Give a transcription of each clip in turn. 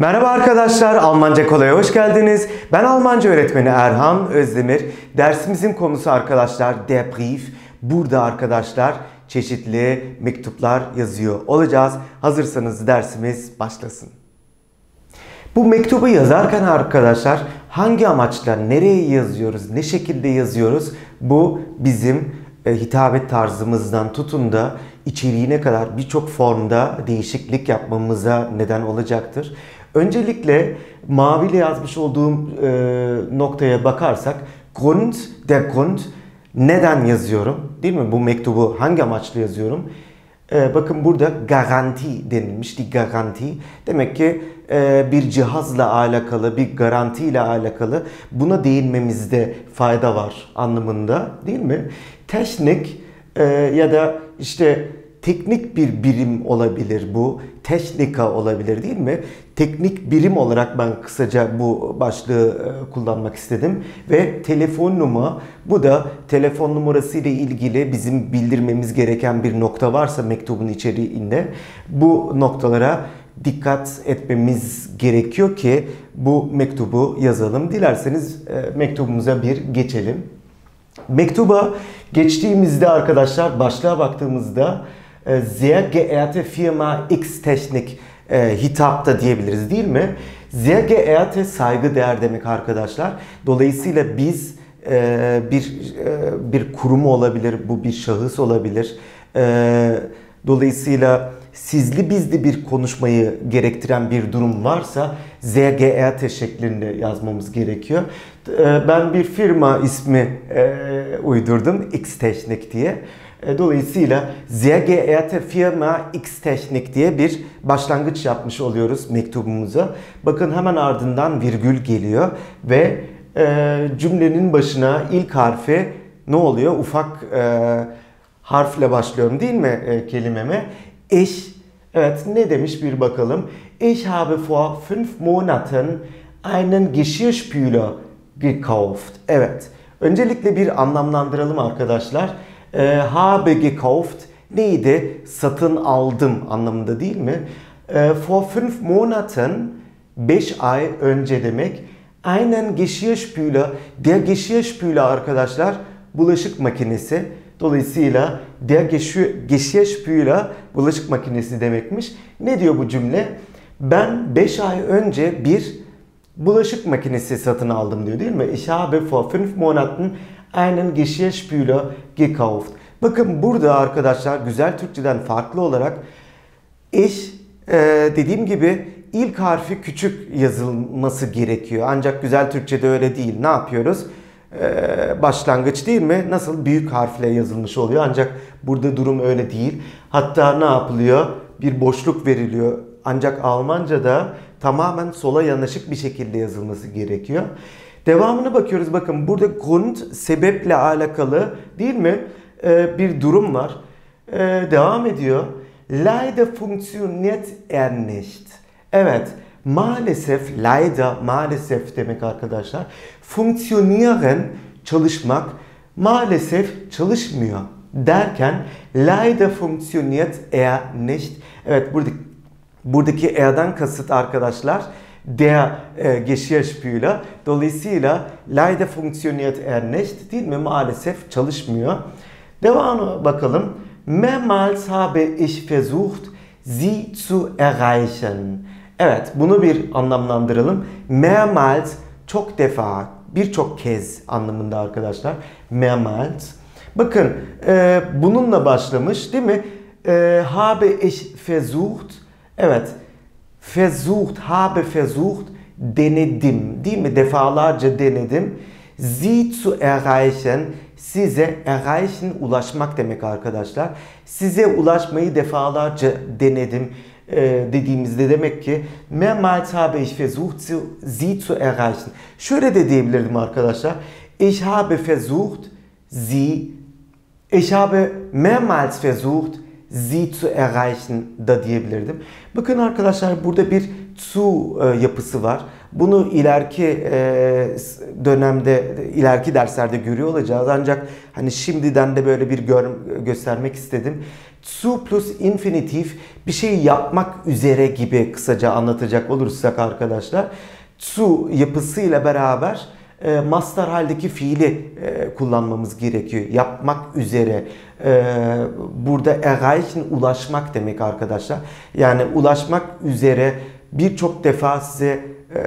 Merhaba arkadaşlar, Almanca Kolay'a hoş geldiniz. Ben Almanca öğretmeni Erhan Özdemir. Dersimizin konusu arkadaşlar Der Brief. Burada arkadaşlar çeşitli mektuplar yazıyor olacağız. Hazırsanız dersimiz başlasın. Bu mektubu yazarken arkadaşlar hangi amaçla nereye yazıyoruz, ne şekilde yazıyoruz? Bu bizim e, hitabet tarzımızdan tutun da içeriğine kadar birçok formda değişiklik yapmamıza neden olacaktır. Öncelikle maviyle yazmış olduğum e, noktaya bakarsak Grund, der Grund neden yazıyorum? Değil mi? Bu mektubu hangi amaçla yazıyorum? E, bakın burada garanti denilmiş. Die garanti demek ki e, bir cihazla alakalı, bir garantiyle alakalı buna değinmemizde fayda var anlamında değil mi? Teknik e, ya da işte teknik bir birim olabilir bu. Teknika olabilir değil mi? Teknik birim olarak ben kısaca bu başlığı e, kullanmak istedim. Ve telefon numara bu da telefon numarası ile ilgili bizim bildirmemiz gereken bir nokta varsa mektubun içeriğinde bu noktalara dikkat etmemiz gerekiyor ki bu mektubu yazalım. Dilerseniz e, mektubumuza bir geçelim. Mektuba geçtiğimizde arkadaşlar başlığa baktığımızda sehr geehrte Firma X Technik e, hitapta diyebiliriz değil mi? Sehr geehrte saygı değer demek arkadaşlar. Dolayısıyla biz e, bir e, bir kurum olabilir, bu bir şahıs olabilir. E, dolayısıyla sizli bizli bir konuşmayı gerektiren bir durum varsa ZGET şeklinde yazmamız gerekiyor. Ben bir firma ismi uydurdum X Technik diye. E, dolayısıyla geehrte Firma X Technik diye bir başlangıç yapmış oluyoruz mektubumuza. Bakın hemen ardından virgül geliyor ve e, cümlenin başına ilk harfi ne oluyor? Ufak e, harfle başlıyorum değil mi e, kelimeme? Ich, evet ne demiş bir bakalım. Ich habe vor fünf Monaten einen Geschirrspüler gekauft. Evet. Öncelikle bir anlamlandıralım arkadaşlar e, habe gekauft neydi? Satın aldım anlamında değil mi? E, vor fünf Monaten 5 ay önce demek. Einen Geschirrspüler. Der Geschirrspüler arkadaşlar bulaşık makinesi. Dolayısıyla der Geschirrspüler bulaşık makinesi demekmiş. Ne diyor bu cümle? Ben 5 ay önce bir bulaşık makinesi satın aldım diyor değil mi? Ich habe vor fünf Monaten einen Geschirrspüler gekauft. Bakın burada arkadaşlar güzel Türkçeden farklı olarak eş e, dediğim gibi ilk harfi küçük yazılması gerekiyor. Ancak güzel Türkçede öyle değil. Ne yapıyoruz? Ee, başlangıç değil mi? Nasıl büyük harfle yazılmış oluyor. Ancak burada durum öyle değil. Hatta ne yapılıyor? Bir boşluk veriliyor. Ancak Almanca'da tamamen sola yanaşık bir şekilde yazılması gerekiyor. Devamını bakıyoruz. Bakın burada Grund sebeple alakalı değil mi? Ee, bir durum var. Ee, devam ediyor. Leider funktioniert er nicht. Evet. Maalesef, leider, maalesef demek arkadaşlar. Funktionieren, çalışmak, maalesef çalışmıyor derken leider funktioniert er nicht. Evet buradaki, buradaki er'den kasıt arkadaşlar der e, Geschirrspüler. Dolayısıyla leider funktioniert er nicht değil mi? Maalesef çalışmıyor. Devamına bakalım. Mehrmals habe ich versucht, sie zu erreichen. Evet, bunu bir anlamlandıralım. Mehrmals çok defa, birçok kez anlamında arkadaşlar. Mehrmals. Bakın, e, bununla başlamış değil mi? E, habe ich versucht. Evet, versucht, habe versucht, denedim. Değil mi? Defalarca denedim. Sie zu erreichen, size erreichen ulaşmak demek arkadaşlar. Size ulaşmayı defalarca denedim e, dediğimizde demek ki mehrmals habe ich versucht, sie zu erreichen. Şöyle de diyebilirdim arkadaşlar. Ich habe versucht, sie, ich habe mehrmals versucht, sie zu erreichen da diyebilirdim. Bakın arkadaşlar burada bir zu e, yapısı var. Bunu ileriki e, dönemde, ileriki derslerde görüyor olacağız. Ancak hani şimdiden de böyle bir gör, göstermek istedim. Zu plus infinitif bir şey yapmak üzere gibi kısaca anlatacak olursak arkadaşlar. Zu yapısıyla beraber e, master haldeki fiili e, kullanmamız gerekiyor. Yapmak üzere. E, burada erreichen ulaşmak demek arkadaşlar. Yani ulaşmak üzere birçok defa size e,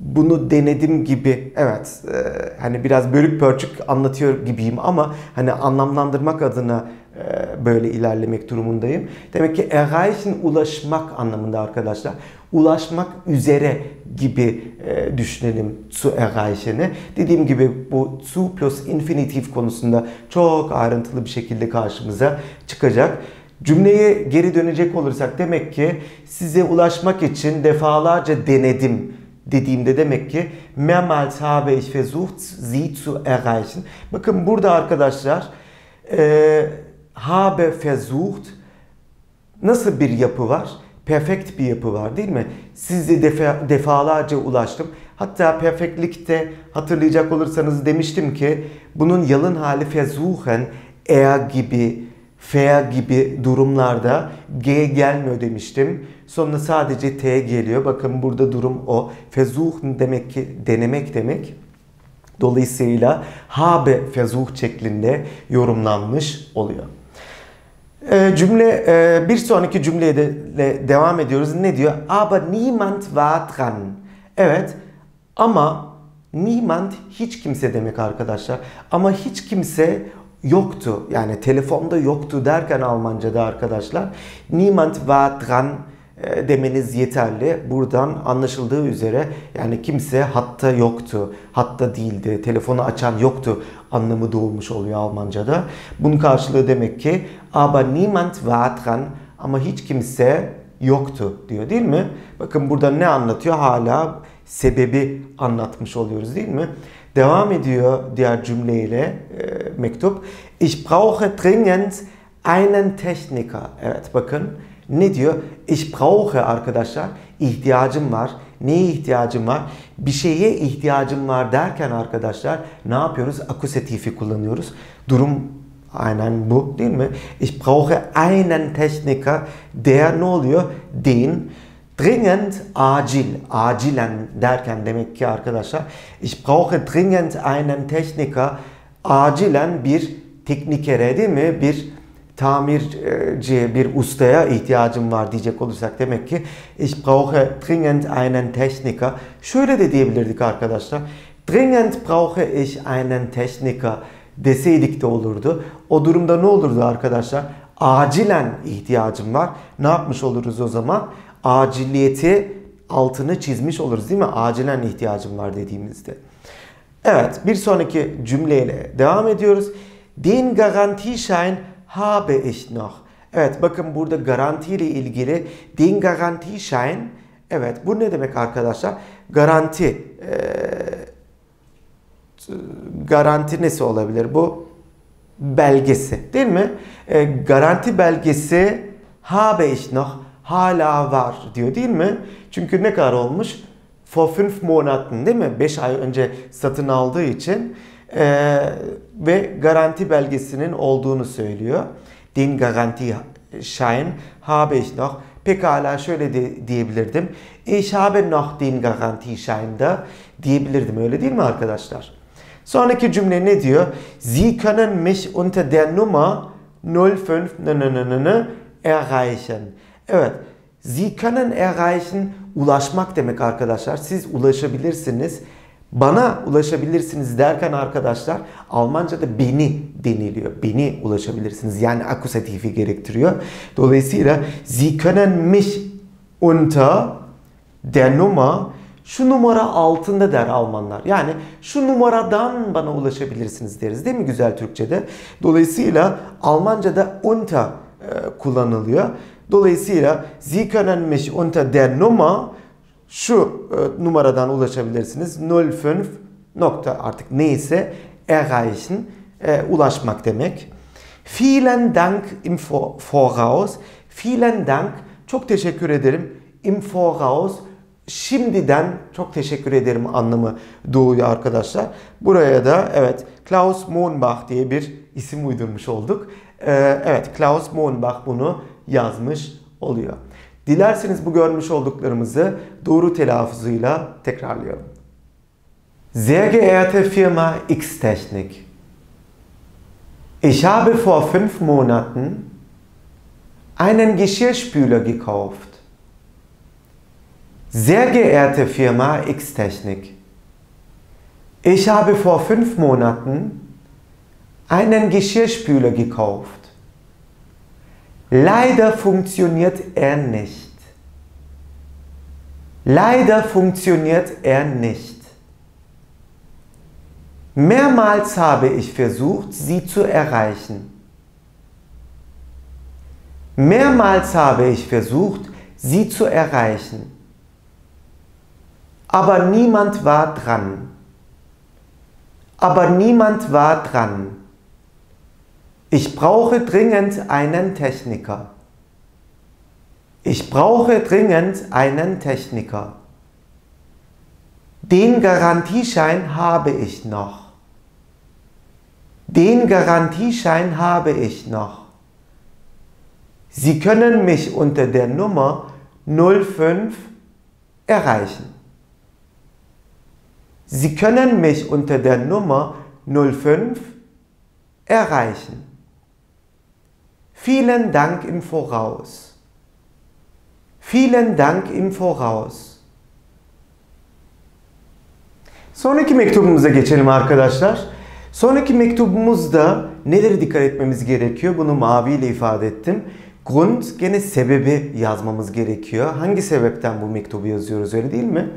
bunu denedim gibi evet e, hani biraz bölük pörçük anlatıyor gibiyim ama hani anlamlandırmak adına e, böyle ilerlemek durumundayım. Demek ki erreichen ulaşmak anlamında arkadaşlar. Ulaşmak üzere gibi e, düşünelim zu erreichen'i. Dediğim gibi bu zu plus infinitif konusunda çok ayrıntılı bir şekilde karşımıza çıkacak. Cümleye geri dönecek olursak demek ki size ulaşmak için defalarca denedim dediğimde demek ki mehrmals habe ich versucht sie zu erreichen. Bakın burada arkadaşlar e, habe versucht nasıl bir yapı var? Perfekt bir yapı var değil mi? Size defa, defalarca ulaştım. Hatta perfektlikte hatırlayacak olursanız demiştim ki bunun yalın hali versuchen, er gibi, fair gibi durumlarda G gelmiyor demiştim. Sonra sadece T geliyor. Bakın burada durum o. Versuchen demek ki denemek demek. Dolayısıyla habe versucht şeklinde yorumlanmış oluyor. E, cümle e, bir sonraki cümleye de, de devam ediyoruz. Ne diyor? Aber niemand war dran. Evet ama niemand hiç kimse demek arkadaşlar. Ama hiç kimse yoktu. Yani telefonda yoktu derken Almanca'da arkadaşlar. Niemand war dran demeniz yeterli. Buradan anlaşıldığı üzere yani kimse hatta yoktu, hatta değildi, telefonu açan yoktu anlamı doğmuş oluyor Almanca'da. Bunun karşılığı demek ki aber niemand war dran ama hiç kimse yoktu diyor değil mi? Bakın burada ne anlatıyor? Hala sebebi anlatmış oluyoruz değil mi? Devam ediyor diğer cümleyle e, mektup. Ich brauche dringend einen Techniker. Evet bakın ne diyor? Ich brauche arkadaşlar ihtiyacım var. Neye ihtiyacım var? Bir şeye ihtiyacım var derken arkadaşlar ne yapıyoruz? Akuzatifi kullanıyoruz. Durum aynen bu değil mi? Ich brauche einen Techniker, der ne oluyor? Den dringend acil, acilen derken demek ki arkadaşlar ich brauche dringend einen Techniker, acilen bir teknikere değil mi? Bir tamirci bir ustaya ihtiyacım var diyecek olursak demek ki ich brauche dringend einen Techniker. Şöyle de diyebilirdik arkadaşlar. Dringend brauche ich einen Techniker deseydik de olurdu. O durumda ne olurdu arkadaşlar? Acilen ihtiyacım var. Ne yapmış oluruz o zaman? Aciliyeti altını çizmiş oluruz değil mi? Acilen ihtiyacım var dediğimizde. Evet bir sonraki cümleyle devam ediyoruz. Den Garantieschein habe ich noch. Evet bakın burada garanti ile ilgili den Garantieschein. Evet bu ne demek arkadaşlar? Garanti. Ee, garanti nesi olabilir bu? Belgesi değil mi? Ee, garanti belgesi habe ich noch hala var diyor değil mi? Çünkü ne kadar olmuş? For 5 Monaten değil mi? 5 ay önce satın aldığı için e, ve garanti belgesinin olduğunu söylüyor. Den Garantieschein habe ich noch. Pekala şöyle de, diyebilirdim. Ich habe noch den Garantieschein da diyebilirdim. Öyle değil mi arkadaşlar? Sonraki cümle ne diyor? Sie können mich unter der Nummer 05 erreichen. Evet. Sie können erreichen ulaşmak demek arkadaşlar. Siz ulaşabilirsiniz. Bana ulaşabilirsiniz derken arkadaşlar Almanca'da beni deniliyor. Beni ulaşabilirsiniz. Yani akuzatifi gerektiriyor. Dolayısıyla Sie können mich unter der Nummer şu numara altında der Almanlar. Yani şu numaradan bana ulaşabilirsiniz deriz değil mi güzel Türkçe'de? Dolayısıyla Almanca'da unter kullanılıyor. Dolayısıyla Sie können mich unter der Nummer şu e, numaradan ulaşabilirsiniz. 05 nokta artık neyse erreichen e, ulaşmak demek. Vielen Dank im Voraus. Vielen Dank çok teşekkür ederim im Voraus şimdiden çok teşekkür ederim anlamı doğuyor arkadaşlar. Buraya da evet Klaus Mohnbach diye bir isim uydurmuş olduk. Ee, evet Klaus Mohnbach bunu yazmış oluyor. Dilerseniz bu görmüş olduklarımızı doğru telaffuzuyla tekrarlayalım. Sehr geehrte Firma X-Technik, ich habe vor fünf Monaten einen Geschirrspüler gekauft. Sehr geehrte Firma X-Technik, ich habe vor fünf Monaten einen Geschirrspüler gekauft. Leider funktioniert er nicht. Leider funktioniert er nicht. Mehrmals habe ich versucht, sie zu erreichen. Mehrmals habe ich versucht, sie zu erreichen. Aber niemand war dran. Aber niemand war dran. Ich brauche dringend einen Techniker. Ich brauche dringend einen Techniker. Den Garantieschein habe ich noch. Den Garantieschein habe ich noch. Sie können mich unter der Nummer 05 erreichen. Sie können mich unter der Nummer 05 erreichen. Vielen Dank im Voraus. Vielen Dank im Voraus. Sonraki mektubumuza geçelim arkadaşlar. Sonraki mektubumuzda nelere dikkat etmemiz gerekiyor? Bunu maviyle ifade ettim. Grund gene sebebi yazmamız gerekiyor. Hangi sebepten bu mektubu yazıyoruz öyle değil mi?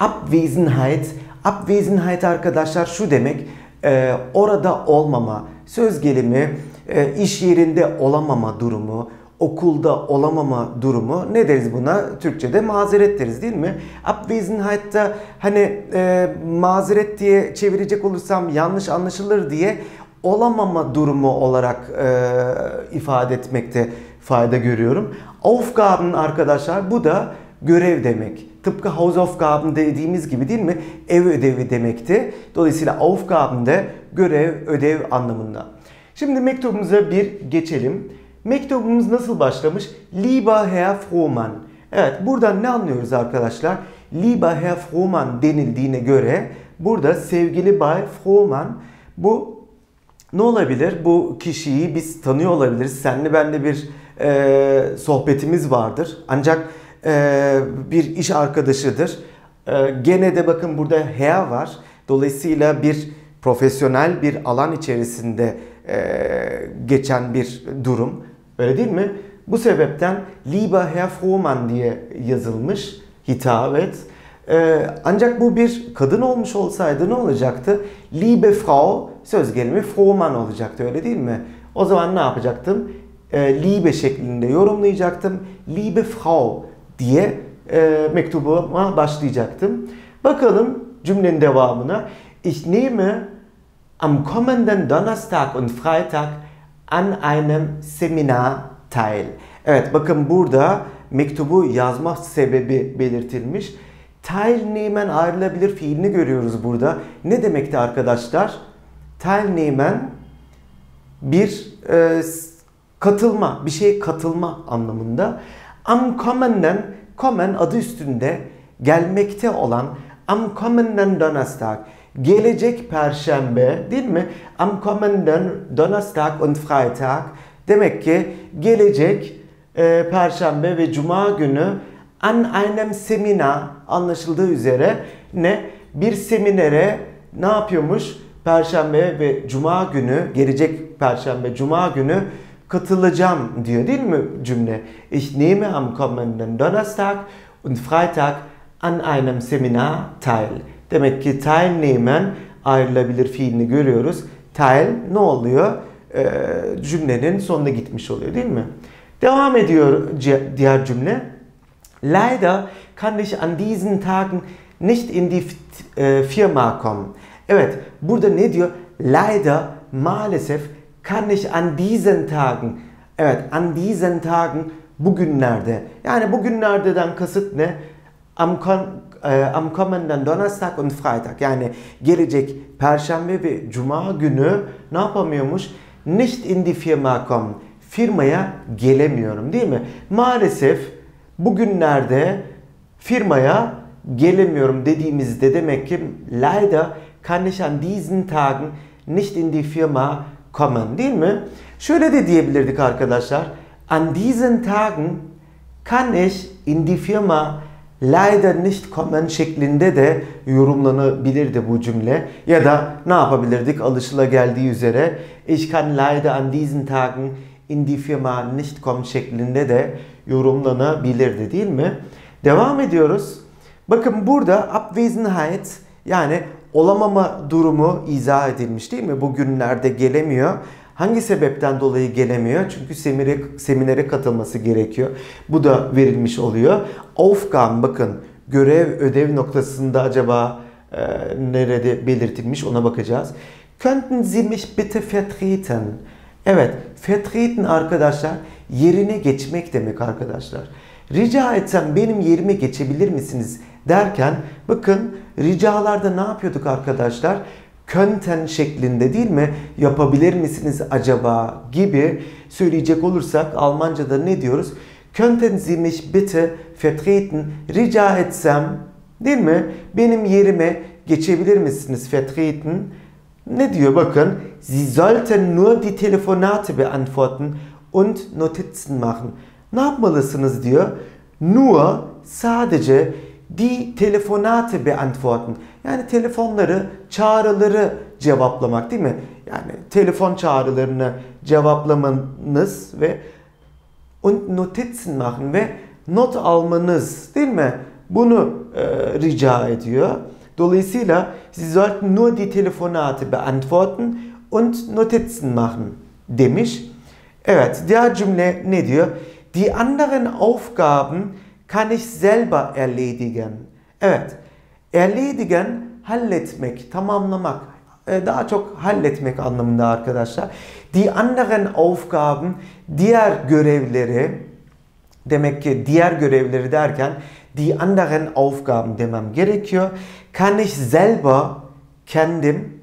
Abwesenheit. Abwesenheit arkadaşlar şu demek e, orada olmama, söz gelimi, e, iş yerinde olamama durumu, okulda olamama durumu ne deriz buna? Türkçe'de mazeret deriz değil mi? Abwesenheit'ta hani e, mazeret diye çevirecek olursam yanlış anlaşılır diye olamama durumu olarak e, ifade etmekte fayda görüyorum. Aufgaben arkadaşlar bu da görev demek. Tıpkı Hausaufgaben dediğimiz gibi değil mi? Ev ödevi demekti. Dolayısıyla Aufgaben de görev, ödev anlamında. Şimdi mektubumuza bir geçelim. Mektubumuz nasıl başlamış? Lieber Herr Frohmann. Evet buradan ne anlıyoruz arkadaşlar? Lieber Herr Frohmann denildiğine göre burada sevgili Bay Frohmann bu ne olabilir? Bu kişiyi biz tanıyor olabiliriz. Senle benle bir e, sohbetimiz vardır. Ancak e, bir iş arkadaşıdır. E, gene de bakın burada Herr var. Dolayısıyla bir profesyonel bir alan içerisinde geçen bir durum. Öyle değil mi? Bu sebepten Lieber Herr Frohmann diye yazılmış hitabet. Ee, ancak bu bir kadın olmuş olsaydı ne olacaktı? Liebe Frau söz gelimi Frohmann olacaktı öyle değil mi? O zaman ne yapacaktım? Ee, Liebe şeklinde yorumlayacaktım. Liebe Frau diye e, mektubuma başlayacaktım. Bakalım cümlenin devamına. Ich nehme am kommenden Donnerstag und Freitag an einem Seminar teil. Evet bakın burada mektubu yazma sebebi belirtilmiş. Teilnehmen ayrılabilir fiilini görüyoruz burada. Ne demekti arkadaşlar? Teilnehmen bir e, katılma, bir şeye katılma anlamında. Am kommenden, kommen adı üstünde gelmekte olan am kommenden Donnerstag gelecek perşembe değil mi? Am kommenden Donnerstag und Freitag demek ki gelecek e, perşembe ve cuma günü an einem Seminar anlaşıldığı üzere ne bir seminere ne yapıyormuş? Perşembe ve cuma günü gelecek perşembe cuma günü katılacağım diyor değil mi cümle? Ich nehme am kommenden Donnerstag und Freitag an einem Seminar teil. Demek ki teilnehmen ayrılabilir fiilini görüyoruz. Teil ne oluyor? Ee, cümlenin sonuna gitmiş oluyor değil mi? Devam ediyor diğer cümle. Leider kann ich an diesen Tagen nicht in die e, Firma kommen. Evet, burada ne diyor? Leider, maalesef kann ich an diesen Tagen, evet, an diesen Tagen bugünlerde. Yani bugünlerdeden kasıt ne? Am, e, am kommenden Donnerstag und Freitag yani gelecek Perşembe ve Cuma günü ne yapamıyormuş? Nicht in die Firma kommen. Firmaya gelemiyorum değil mi? Maalesef bugünlerde firmaya gelemiyorum dediğimizde demek ki leider kann ich an diesen Tagen nicht in die Firma kommen değil mi? Şöyle de diyebilirdik arkadaşlar. An diesen Tagen kann ich in die Firma leider nicht kommen şeklinde de yorumlanabilirdi bu cümle. Ya da ne yapabilirdik alışılageldiği üzere ich kann leider an diesen Tagen in die Firma nicht kommen şeklinde de yorumlanabilirdi değil mi? Devam ediyoruz. Bakın burada Abwesenheit yani olamama durumu izah edilmiş değil mi? Bugünlerde gelemiyor. Hangi sebepten dolayı gelemiyor? Çünkü seminere, seminere katılması gerekiyor. Bu da verilmiş oluyor. Aufgaben bakın görev ödev noktasında acaba e, nerede belirtilmiş ona bakacağız. Könnten Sie mich bitte vertreten? Evet, vertreten arkadaşlar yerine geçmek demek arkadaşlar. Rica etsem benim yerime geçebilir misiniz derken bakın ricalarda ne yapıyorduk arkadaşlar? Könnten şeklinde değil mi? Yapabilir misiniz acaba gibi söyleyecek olursak Almanca'da ne diyoruz? Könnten Sie mich bitte vertreten? Rica etsem değil mi? Benim yerime geçebilir misiniz vertreten? Ne diyor bakın? Sie sollten nur die Telefonate beantworten und Notizen machen. Ne yapmalısınız diyor? Nur sadece die Telefonate beantworten. Yani telefonları, çağrıları cevaplamak değil mi? Yani telefon çağrılarını cevaplamanız ve und Notizen machen ve not almanız değil mi? Bunu e, rica ediyor. Dolayısıyla Sie sollten nur die Telefonate beantworten und Notizen machen demiş. Evet, diğer cümle ne diyor? Die anderen Aufgaben kann ich selber erledigen. Evet, erledigen halletmek, tamamlamak. Daha çok halletmek anlamında arkadaşlar. Die anderen Aufgaben, diğer görevleri, demek ki diğer görevleri derken die anderen Aufgaben demem gerekiyor. Kann ich selber kendim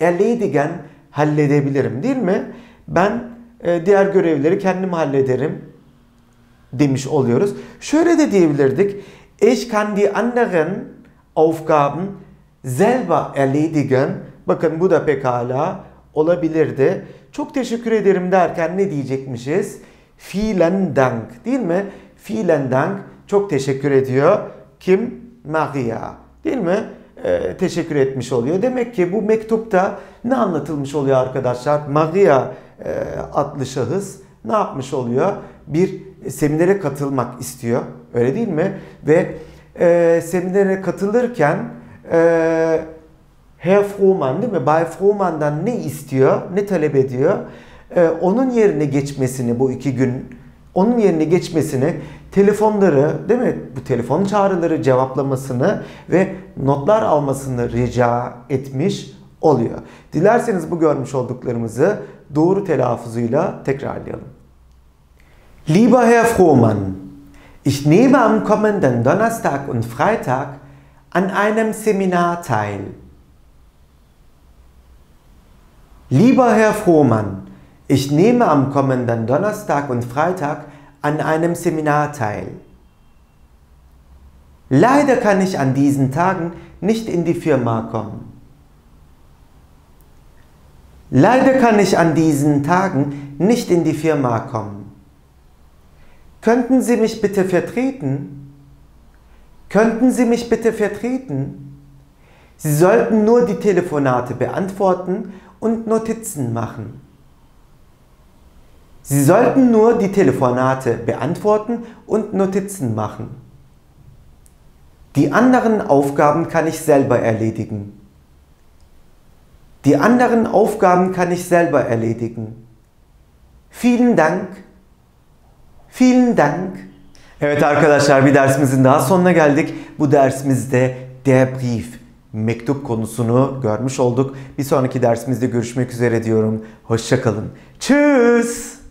erledigen halledebilirim değil mi? Ben diğer görevleri kendim hallederim demiş. Şöyle de diyebilirdik. Ich kann die anderen Aufgaben selber erledigen. Bakın bu da pekala olabilirdi. Çok teşekkür ederim derken ne diyecekmişiz? Vielen Dank değil mi? Vielen Dank. Çok teşekkür ediyor. Kim? Maria. Değil mi? Ee, teşekkür etmiş oluyor. Demek ki bu mektupta ne anlatılmış oluyor arkadaşlar? Maria e, adlı şahıs ne yapmış oluyor? Bir seminere katılmak istiyor. Öyle değil mi? Ve e, seminere katılırken e, Herr Frohman değil mi? Bay Frohman'dan ne istiyor, ne talep ediyor? E, onun yerine geçmesini bu iki gün, onun yerine geçmesini, telefonları değil mi? Bu telefon çağrıları cevaplamasını ve notlar almasını rica etmiş oluyor. Dilerseniz bu görmüş olduklarımızı doğru telaffuzuyla tekrarlayalım. Lieber Herr Frohmann, ich nehme am kommenden Donnerstag und Freitag an einem Seminar teil. Lieber Herr Frohmann, ich nehme am kommenden Donnerstag und Freitag an einem Seminar teil. Leider kann ich an diesen Tagen nicht in die Firma kommen. Leider kann ich an diesen Tagen nicht in die Firma kommen. Könnten Sie mich bitte vertreten? Könnten Sie mich bitte vertreten? Sie sollten nur die Telefonate beantworten und Notizen machen. Sie sollten nur die Telefonate beantworten und Notizen machen. Die anderen Aufgaben kann ich selber erledigen. Die anderen Aufgaben kann ich selber erledigen. Vielen Dank. Vielen Dank. Evet arkadaşlar bir dersimizin daha sonuna geldik. Bu dersimizde der Brief mektup konusunu görmüş olduk. Bir sonraki dersimizde görüşmek üzere diyorum. Hoşçakalın. Tschüss.